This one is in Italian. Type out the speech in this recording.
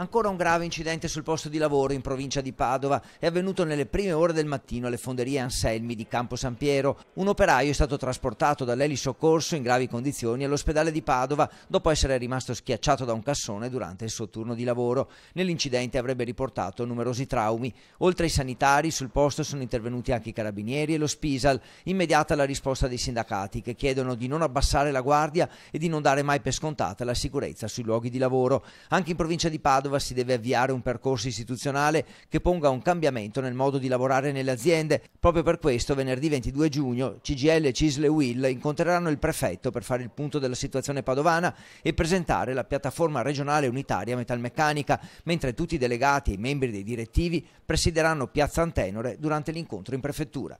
Ancora un grave incidente sul posto di lavoro in provincia di Padova è avvenuto nelle prime ore del mattino alle fonderie Anselmi di Campo San Piero. Un operaio è stato trasportato dall'Eli Soccorso in gravi condizioni all'ospedale di Padova dopo essere rimasto schiacciato da un cassone durante il suo turno di lavoro. Nell'incidente avrebbe riportato numerosi traumi. Oltre ai sanitari, sul posto sono intervenuti anche i carabinieri e lo Spisal. Immediata la risposta dei sindacati che chiedono di non abbassare la guardia e di non dare mai per scontata la sicurezza sui luoghi di lavoro. Anche in provincia di Padova Padova si deve avviare un percorso istituzionale che ponga un cambiamento nel modo di lavorare nelle aziende. Proprio per questo venerdì 22 giugno CGL, Cisle Will incontreranno il prefetto per fare il punto della situazione padovana e presentare la piattaforma regionale unitaria metalmeccanica, mentre tutti i delegati e i membri dei direttivi presideranno Piazza Antenore durante l'incontro in prefettura.